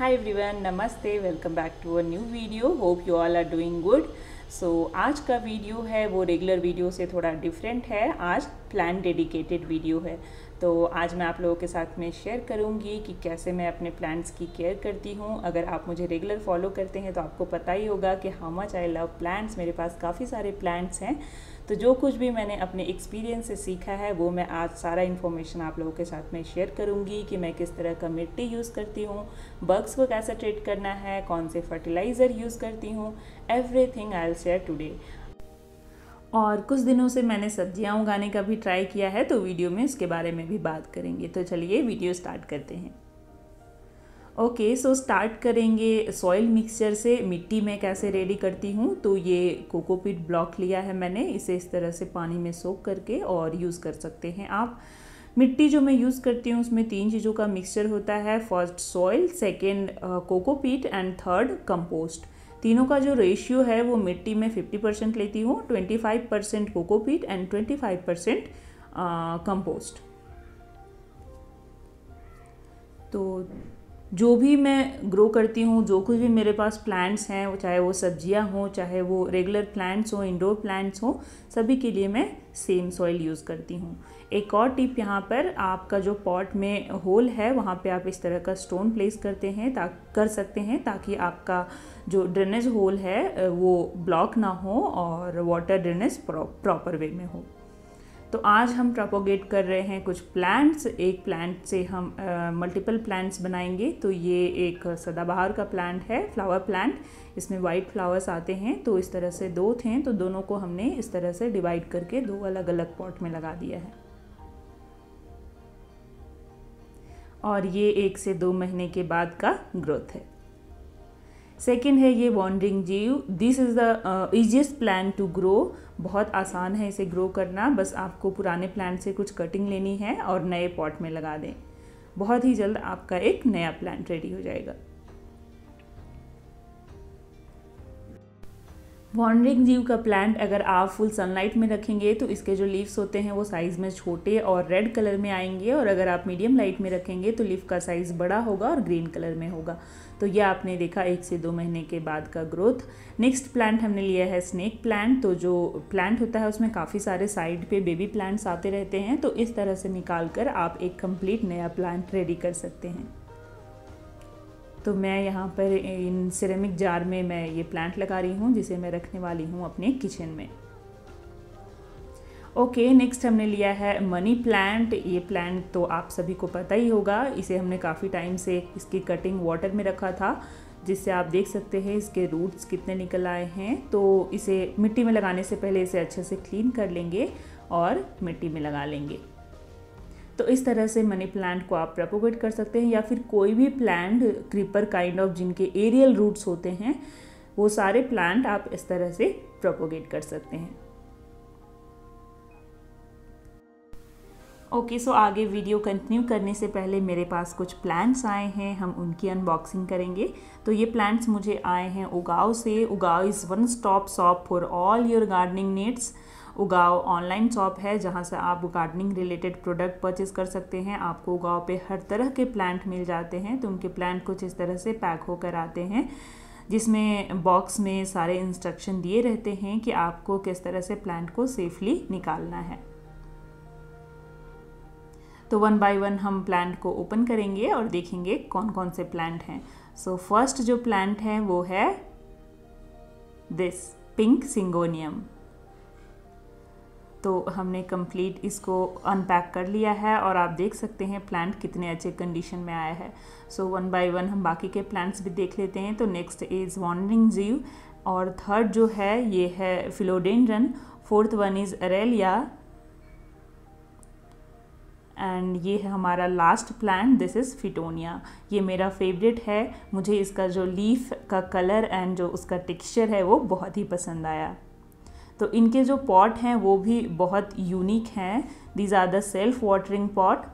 हाय everyone नमस्ते welcome back to a new video hope you all are doing good so आज का video है, वो रेगुलर वीडियो से थोड़ा डिफरेंट है. आज प्लान डेडिकेटेड वीडियो है. तो आज मैं आप लोगों के साथ में शेयर करूँगी कि कैसे मैं अपने प्लांट्स की केयर करती हूँ. अगर आप मुझे रेगुलर फॉलो करते हैं तो आपको पता ही होगा कि how much I love plants मेरे पास काफ़ी सारे प्लांट्स हैं. तो जो कुछ भी मैंने अपने एक्सपीरियंस से सीखा है, वो मैं आज सारा इन्फॉर्मेशन आप लोगों के साथ में शेयर करूँगी कि मैं किस तरह का मिट्टी यूज़ करती हूँ बग्स को कैसे ट्रीट करना है, कौन से फर्टिलाइज़र यूज़ करती हूँ everything I share today और कुछ दिनों से मैंने सब्ज़ियाँ उगाने का भी ट्राई किया है तो वीडियो में इसके बारे में भी बात करेंगे। तो चलिए वीडियो स्टार्ट करते हैं। ओके सो स्टार्ट करेंगे सॉइल मिक्सचर से मिट्टी में कैसे रेडी करती हूँ? तो ये कोकोपीट ब्लॉक लिया है मैंने, इसे इस तरह से पानी में सोख करके और यूज़ कर सकते हैं आप। मिट्टी जो मैं यूज़ करती हूँ, उसमें तीन चीज़ों का मिक्सचर होता है first soil second cocopeat and third compost तीनों का जो रेशियो है, वो मिट्टी में 50 परसेंट लेती हूँ 25 percent cocopeat and 25 percent compost तो जो भी मैं ग्रो करती हूँ, जो कुछ भी मेरे पास प्लांट्स हैं, चाहे वो सब्ज़ियाँ हों, चाहे वो रेगुलर प्लांट्स हों इंडोर प्लांट्स हों, सभी के लिए मैं सेम सॉइल यूज़ करती हूँ। एक और टिप यहाँ पर, आपका जो पॉट में होल है, वहाँ पे आप इस तरह का स्टोन प्लेस करते हैं, ता, कर सकते हैं, ताकि आपका जो ड्रेनेज होल है, वो ब्लॉक ना हो और वाटर ड्रेनेज प्रॉपर वे में हो। तो आज हम प्रोपोगेट कर रहे हैं कुछ प्लांट्स एक प्लांट से हम मल्टीपल प्लांट्स बनाएँगे। तो ये एक सदाबहार का प्लांट है फ्लावर प्लांट इसमें वाइट फ्लावर्स आते हैं तो इस तरह से दो थे तो दोनों को हमने इस तरह से डिवाइड करके दो अलग अलग पॉट में लगा दिया है। और ये एक से दो महीने के बाद का ग्रोथ है। सेकेंड है ये wandering Jew. This is the easiest plan to grow बहुत आसान है इसे ग्रो करना। बस आपको पुराने प्लांट से कुछ कटिंग लेनी है और नए पॉट में लगा दें। बहुत ही जल्द आपका एक नया प्लांट रेडी हो जाएगा। वॉन्डरिंग जीव का प्लांट अगर आप फुल सनलाइट में रखेंगे तो इसके जो लीव्स होते हैं, वो साइज़ में छोटे और रेड कलर में आएँगे। और अगर आप मीडियम लाइट में रखेंगे तो लीफ का साइज़ बड़ा होगा और ग्रीन कलर में होगा। तो यह आपने देखा एक से दो महीने के बाद का ग्रोथ नेक्स्ट प्लांट हमने लिया है स्नेक प्लांट तो जो प्लांट होता है, उसमें काफ़ी सारे साइड पे बेबी प्लांट्स आते रहते हैं। तो इस तरह से निकाल कर आप एक कंप्लीट नया प्लांट रेडी कर सकते हैं। तो मैं यहाँ पर इन सिरेमिक जार में मैं ये प्लांट लगा रही हूँ जिसे मैं रखने वाली हूँ अपने किचन में। ओके okay, नेक्स्ट हमने लिया है मनी प्लांट ये प्लांट तो आप सभी को पता ही होगा इसे हमने काफ़ी टाइम से इसकी कटिंग वाटर में रखा था जिससे आप देख सकते हैं इसके रूट्स कितने निकल आए हैं। तो इसे मिट्टी में लगाने से पहले इसे अच्छे से क्लीन कर लेंगे और मिट्टी में लगा लेंगे। तो इस तरह से मनी प्लांट को आप प्रपोगेट कर सकते हैं या फिर कोई भी प्लांट क्रीपर काइंड ऑफ़ जिनके एरियल रूट्स होते हैं वो सारे प्लांट आप इस तरह से प्रपोगेट कर सकते हैं। ओके okay, सो so आगे वीडियो कंटिन्यू करने से पहले मेरे पास कुछ प्लांट्स आए हैं हम उनकी अनबॉक्सिंग करेंगे। तो ये प्लांट्स मुझे आए हैं उगाव से। Ugaoo is one stop shop for all your gardening needs Ugaoo online shop है, जहाँ से आप गार्डनिंग रिलेटेड प्रोडक्ट परचेज कर सकते हैं। आपको उगाव पे हर तरह के प्लांट मिल जाते हैं तो उनके प्लांट कुछ इस तरह से पैक होकर आते हैं, जिसमें बॉक्स में सारे इंस्ट्रक्शन दिए रहते हैं कि आपको किस तरह से प्लांट को सेफली निकालना है। तो वन बाय वन हम प्लांट को ओपन करेंगे और देखेंगे कौन कौन से प्लांट हैं। सो फ़र्स्ट जो प्लांट है, वो है दिस पिंक सिंगोनियम तो हमने कंप्लीट इसको अनपैक कर लिया है और आप देख सकते हैं प्लांट कितने अच्छे कंडीशन में आया है। सो वन बाय वन हम बाकी के प्लांट्स भी देख लेते हैं। तो नेक्स्ट इज़ वॉन्डरिंग जीव और थर्ड जो है, ये है philodendron fourth one is aralia and ये है हमारा last plant this is fittonia ये मेरा फेवरेट है। मुझे इसका जो लीफ का कलर एंड जो उसका टेक्सचर है, वो बहुत ही पसंद आया। तो इनके जो पॉट हैं वो भी बहुत यूनिक हैं। These are the self watering pot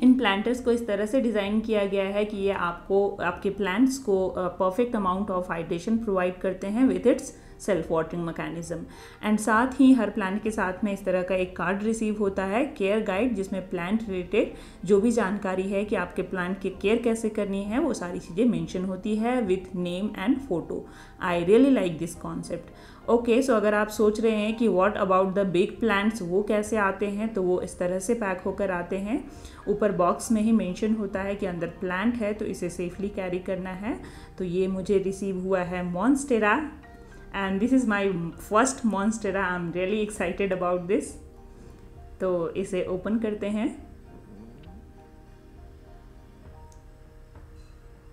in planters को इस तरह से डिज़ाइन किया गया है कि ये आपको, आपके प्लांट्स को perfect amount of hydration provide करते हैं with its self watering mechanism and साथ ही हर प्लांट के साथ में इस तरह का एक कार्ड रिसीव होता है केयर गाइड जिसमें प्लांट रिलेटेड जो भी जानकारी है कि आपके प्लांट की केयर कैसे करनी है, वो सारी चीज़ें मेंशन होती है with name and photo I really like this concept okay so अगर आप सोच रहे हैं कि what about the big plants वो कैसे आते हैं तो वो इस तरह से पैक होकर आते हैं। ऊपर बॉक्स में ही मेंशन होता है कि अंदर प्लांट है तो इसे सेफली कैरी करना है। तो ये मुझे रिसीव हुआ है monstera and this is my first monstera I am really excited about this तो इसे ओपन करते हैं।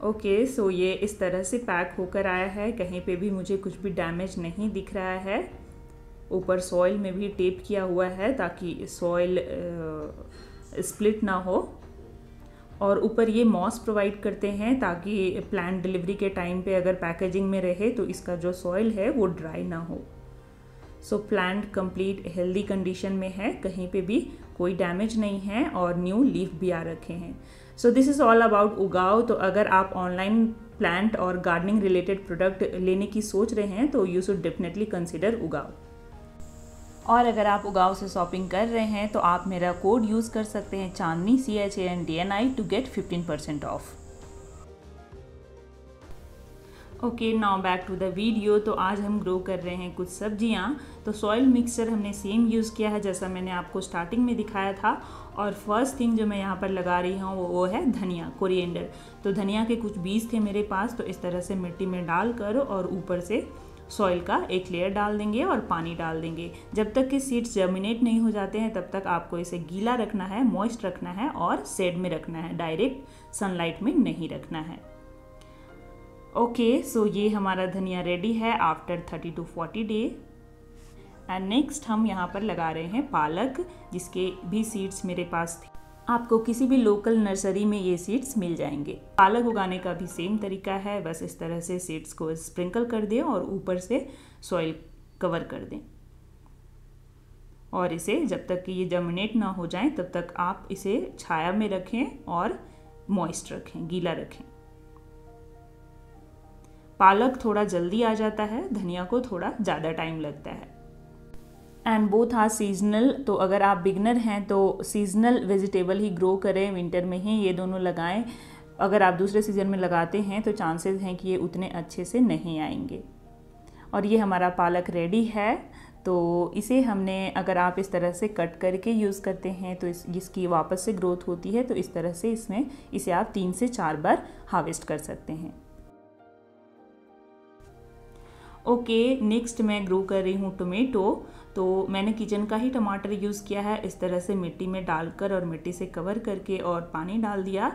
ओके okay, सो so ये इस तरह से पैक होकर आया है। कहीं पे भी मुझे कुछ भी डैमेज नहीं दिख रहा है। ऊपर सॉइल में भी टेप किया हुआ है ताकि सॉइल स्प्लिट ना हो। और ऊपर ये मॉस प्रोवाइड करते हैं ताकि प्लांट डिलीवरी के टाइम पे अगर पैकेजिंग में रहे तो इसका जो सॉइल है वो ड्राई ना हो। So plant complete healthy condition में है, कहीं पे भी कोई डैमेज नहीं है और न्यू लीफ भी आ रखे हैं। So this is all about Ugaoo तो अगर आप ऑनलाइन प्लांट और गार्डनिंग रिलेटेड प्रोडक्ट लेने की सोच रहे हैं तो you should definitely consider Ugaoo. और अगर आप उगाओ से शॉपिंग कर रहे हैं तो आप मेरा कोड यूज़ कर सकते हैं Chandni C H A N D N I to get fifteen percent off okay now back to the video तो आज हम ग्रो कर रहे हैं कुछ सब्ज़ियाँ। तो सॉइल मिक्सचर हमने सेम यूज़ किया है जैसा मैंने आपको स्टार्टिंग में दिखाया था। और फ़र्स्ट थिंग जो मैं यहाँ पर लगा रही हूँ, वो वो है धनिया कोरिएंडर तो धनिया के कुछ बीज थे मेरे पास तो इस तरह से मिट्टी में डाल कर और ऊपर से सॉइल का एक लेयर डाल देंगे और पानी डाल देंगे। जब तक कि सीड्स जर्मिनेट नहीं हो जाते हैं तब तक आपको इसे गीला रखना है मॉइस्ट रखना है और सेड में रखना है डायरेक्ट सनलाइट में नहीं रखना है। ओके okay, सो so ये हमारा धनिया रेडी है after thirty to forty day and next हम यहाँ पर लगा रहे हैं पालक जिसके भी सीड्स मेरे पास थे। आपको किसी भी लोकल नर्सरी में ये सीड्स मिल जाएँगे। पालक उगाने का भी सेम तरीका है, बस इस तरह से सीड्स को स्प्रिंकल कर दें और ऊपर से सॉइल कवर कर दें। और इसे जब तक कि ये जर्मिनेट ना हो जाए, तब तक आप इसे छाया में रखें और मॉइस्ट रखें, गीला रखें। पालक थोड़ा जल्दी आ जाता है, धनिया को थोड़ा ज़्यादा टाइम लगता है। एंड बोथ आर सीजनल तो अगर आप बिगनर हैं तो सीजनल वेजिटेबल ही ग्रो करें विंटर में ही ये दोनों लगाएँ। अगर आप दूसरे सीज़न में लगाते हैं तो चांसेस हैं कि ये उतने अच्छे से नहीं आएँगे। और ये हमारा पालक रेडी है तो इसे हमने अगर आप इस तरह से कट करके यूज़ करते हैं तो इस, इसकी वापस से ग्रोथ होती है तो इस तरह से इसमें, इसे आप तीन से चार बार हार्वेस्ट कर सकते हैं। ओके नेक्स्ट मैं ग्रो कर रही हूँ टोमेटो तो मैंने किचन का ही टमाटर यूज़ किया है। इस तरह से मिट्टी में डालकर और मिट्टी से कवर करके और पानी डाल दिया।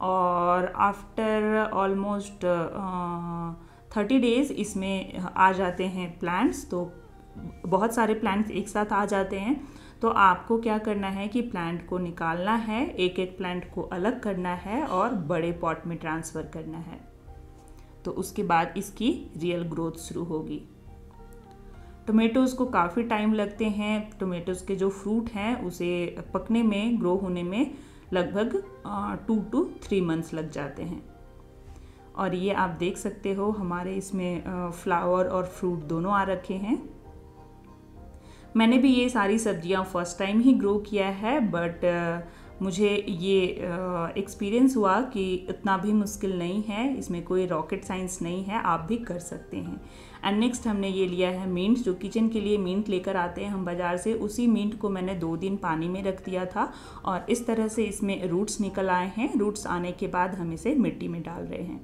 और आफ्टर ऑलमोस्ट थर्टी डेज़ इसमें आ जाते हैं प्लांट्स तो बहुत सारे प्लांट्स एक साथ आ जाते हैं। तो आपको क्या करना है कि प्लांट को निकालना है एक एक प्लांट को अलग करना है और बड़े पॉट में ट्रांसफ़र करना है। तो उसके बाद इसकी रियल ग्रोथ शुरू होगी। टोमेटोज़ को काफ़ी टाइम लगते हैं। टोमेटोज़ के जो फ्रूट हैं, उसे पकने में ग्रो होने में लगभग टू टू थ्री मंथ्स लग जाते हैं। और ये आप देख सकते हो, हमारे इसमें फ्लावर और फ्रूट दोनों आ रखे हैं। मैंने भी ये सारी सब्ज़ियाँ फ़र्स्ट टाइम ही ग्रो किया है बट मुझे ये एक्सपीरियंस हुआ कि इतना भी मुश्किल नहीं है, इसमें कोई रॉकेट साइंस नहीं है, आप भी कर सकते हैं। एंड नेक्स्ट हमने ये लिया है मीट जो किचन के लिए मींट लेकर आते हैं हम बाज़ार से, उसी मीट को मैंने दो दिन पानी में रख दिया था और इस तरह से इसमें रूट्स निकल आए हैं। रूट्स आने के बाद हम इसे मिट्टी में डाल रहे हैं।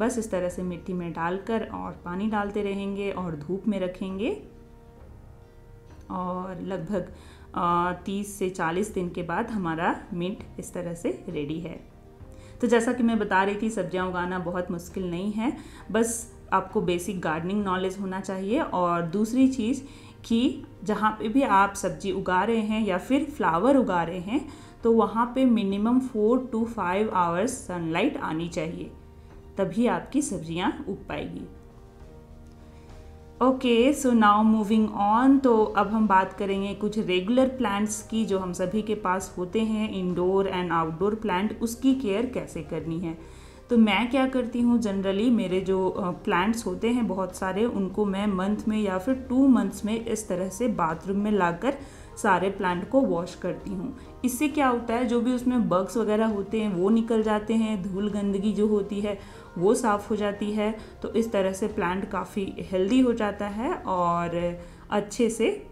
बस इस तरह से मिट्टी में डालकर और पानी डालते रहेंगे और धूप में रखेंगे। और लगभग तीस से चालीस दिन के बाद हमारा मिंट इस तरह से रेडी है। तो जैसा कि मैं बता रही थी, सब्ज़ियाँ उगाना बहुत मुश्किल नहीं है। बस आपको बेसिक गार्डनिंग नॉलेज होना चाहिए। और दूसरी चीज़ कि जहाँ पे भी आप सब्ज़ी उगा रहे हैं या फिर फ्लावर उगा रहे हैं तो वहाँ पे minimum four to five hours sunlight आनी चाहिए। तभी आपकी सब्ज़ियाँ उग पाएगी। Okay so now moving on तो अब हम बात करेंगे कुछ रेगुलर प्लांट्स की जो हम सभी के पास होते हैं इंडोर एंड आउटडोर प्लांट उसकी केयर कैसे करनी है? तो मैं क्या करती हूँ जनरली मेरे जो प्लांट्स होते हैं बहुत सारे, उनको मैं मंथ में या फिर टू मंथ्स में इस तरह से बाथरूम में लाकर सारे प्लांट को वॉश करती हूँ। इससे क्या होता है, जो भी उसमें बग्स वगैरह होते हैं, वो निकल जाते हैं, धूल गंदगी जो होती है, वो साफ़ हो जाती है। तो इस तरह से प्लांट काफ़ी हेल्दी हो जाता है और अच्छे से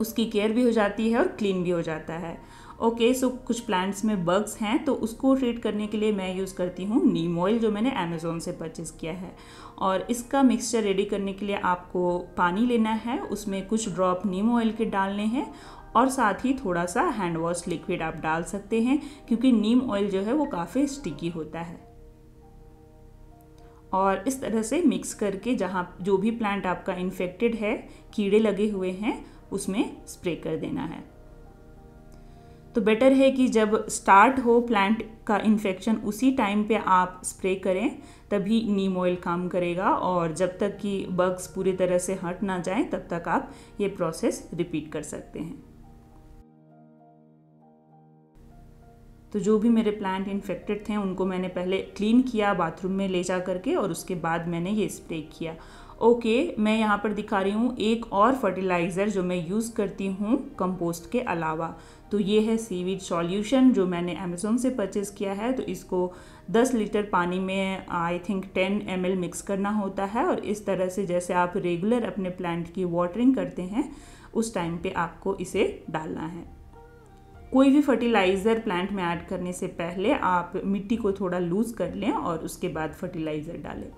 उसकी केयर भी हो जाती है और क्लीन भी हो जाता है। ओके सो कुछ प्लांट्स में बग्स हैं तो उसको ट्रीट करने के लिए मैं यूज़ करती हूँ नीम ऑयल जो मैंने अमेज़ोन से परचेज़ किया है। और इसका मिक्सचर रेडी करने के लिए आपको पानी लेना है, उसमें कुछ ड्रॉप नीम ऑयल के डालने हैं और साथ ही थोड़ा सा हैंड वॉश लिक्विड आप डाल सकते हैं, क्योंकि नीम ऑयल जो है वो काफ़ी स्टिकी होता है। और इस तरह से मिक्स करके जहाँ जो भी प्लांट आपका इन्फेक्टेड है, कीड़े लगे हुए हैं, उसमें स्प्रे कर देना है। तो बेटर है कि जब स्टार्ट हो प्लांट का इन्फेक्शन उसी टाइम पे आप स्प्रे करें, तभी नीम ऑयल काम करेगा और जब तक कि बग्स पूरी तरह से हट ना जाए, तब तक आप ये प्रोसेस रिपीट कर सकते हैं। तो जो भी मेरे प्लांट इन्फेक्टेड थे, उनको मैंने पहले क्लीन किया बाथरूम में ले जा करके और उसके बाद मैंने ये स्प्रे किया। ओके okay, मैं यहाँ पर दिखा रही हूँ एक और फर्टिलाइज़र जो मैं यूज़ करती हूँ कंपोस्ट के अलावा। तो ये है सीवीड सॉल्यूशन जो मैंने अमेज़ोन से परचेज़ किया है। तो इसको 10 लीटर पानी में आई थिंक 10 एम मिक्स करना होता है और इस तरह से जैसे आप रेगुलर अपने प्लांट की वाटरिंग करते हैं उस टाइम पे आपको इसे डालना है। कोई भी फर्टिलाइज़र प्लांट में ऐड करने से पहले आप मिट्टी को थोड़ा लूज़ कर लें और उसके बाद फर्टिलाइज़र डालें।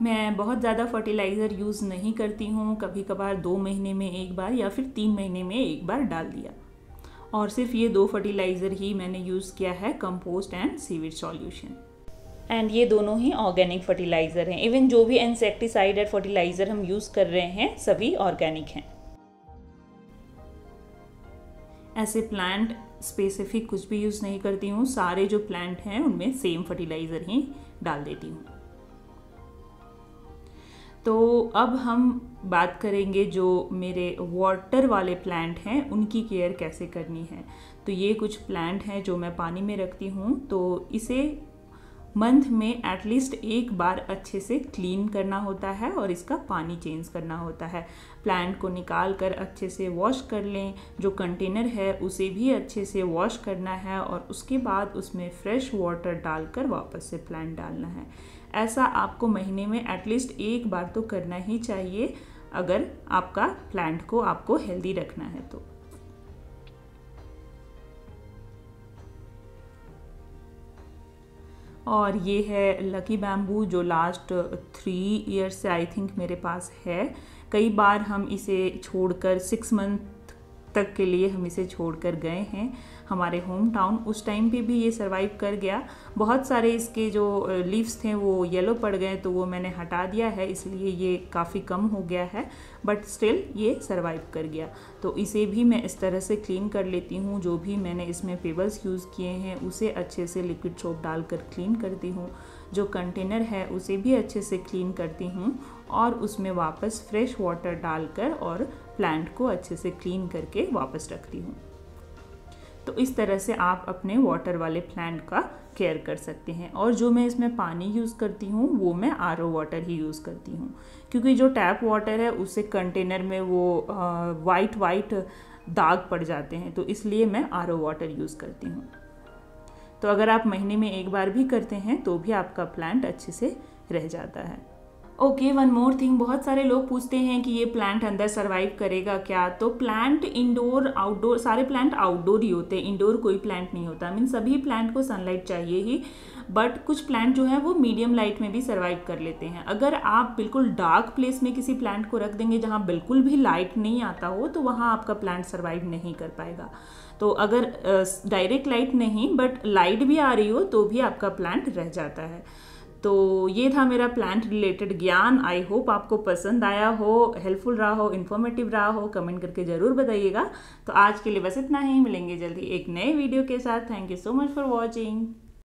मैं बहुत ज़्यादा फर्टिलाइज़र यूज़ नहीं करती हूँ। कभी कभार दो महीने में एक बार या फिर तीन महीने में एक बार डाल दिया। और सिर्फ़ ये दो फर्टिलाइज़र ही मैंने यूज़ किया है compost and seaweed solution and ये दोनों ही ऑर्गेनिक फर्टिलाइज़र हैं। इवन जो भी इंसेक्टिसाइड एंड फर्टिलाइज़र हम यूज़ कर रहे हैं, सभी ऑर्गेनिक हैं। ऐसे प्लांट स्पेसिफिक कुछ भी यूज़ नहीं करती हूँ। सारे जो प्लांट हैं, उनमें सेम फर्टिलाइज़र ही डाल देती हूँ। तो अब हम बात करेंगे जो मेरे वाटर वाले प्लांट हैं, उनकी केयर कैसे करनी है। तो ये कुछ प्लांट हैं जो मैं पानी में रखती हूँ तो इसे मंथ में एटलीस्ट एक बार अच्छे से क्लीन करना होता है और इसका पानी चेंज करना होता है। प्लांट को निकाल कर अच्छे से वॉश कर लें, जो कंटेनर है उसे भी अच्छे से वॉश करना है और उसके बाद उसमें फ्रेश वाटर डालकर वापस से प्लांट डालना है। ऐसा आपको महीने में एटलीस्ट एक बार तो करना ही चाहिए, अगर आपका प्लांट को आपको हेल्दी रखना है तो। और ये है लकी बैम्बू जो लास्ट थ्री ईयर से आई थिंक मेरे पास है। कई बार हम इसे छोड़कर सिक्स मंथ तक के लिए हम इसे छोड़कर गए हैं। हमारे होम टाउन उस टाइम पे भी ये सरवाइव कर गया। बहुत सारे इसके जो लीव्स थे वो येलो पड़ गए तो वो मैंने हटा दिया है, इसलिए ये काफ़ी कम हो गया है। बट स्टिल ये सरवाइव कर गया। तो इसे भी मैं इस तरह से क्लीन कर लेती हूँ। जो भी मैंने इसमें पेबल्स यूज़ किए हैं, उसे अच्छे से लिक्विड सोप डालकर क्लीन करती हूँ। जो कंटेनर है, उसे भी अच्छे से क्लीन करती हूँ। और उसमें वापस फ्रेश वाटर डालकर और प्लांट को अच्छे से क्लीन करके वापस रखती हूँ। तो इस तरह से आप अपने वाटर वाले प्लांट का केयर कर सकते हैं और जो मैं इसमें पानी यूज़ करती हूँ, वो मैं आरओ वाटर ही यूज़ करती हूँ। क्योंकि जो टैप वाटर है उससे कंटेनर में वो वाइट वाइट दाग पड़ जाते हैं तो इसलिए मैं आरओ वाटर यूज़ करती हूँ। तो अगर आप महीने में एक बार भी करते हैं तो भी आपका प्लांट अच्छे से रह जाता है। ओके वन मोर थिंग बहुत सारे लोग पूछते हैं कि ये प्लांट अंदर सर्वाइव करेगा क्या? तो प्लांट इंडोर आउटडोर सारे प्लांट आउटडोर ही होते हैं. इंडोर कोई प्लांट नहीं होता. मीन सभी प्लांट को सनलाइट चाहिए ही. बट कुछ प्लांट जो है, वो मीडियम लाइट में भी सर्वाइव कर लेते हैं. अगर आप बिल्कुल डार्क प्लेस में किसी प्लांट को रख देंगे जहाँ बिल्कुल भी लाइट नहीं आता हो तो वहाँ आपका प्लांट सर्वाइव नहीं कर पाएगा. तो अगर डायरेक्ट लाइट नहीं बट लाइट भी आ रही हो तो भी आपका प्लांट रह जाता है. तो ये था मेरा प्लांट रिलेटेड ज्ञान। आई होप आपको पसंद आया हो हेल्पफुल रहा हो इन्फॉर्मेटिव रहा हो कमेंट करके ज़रूर बताइएगा। तो आज के लिए बस इतना ही। मिलेंगे जल्दी एक नए वीडियो के साथ। Thank you so much for watching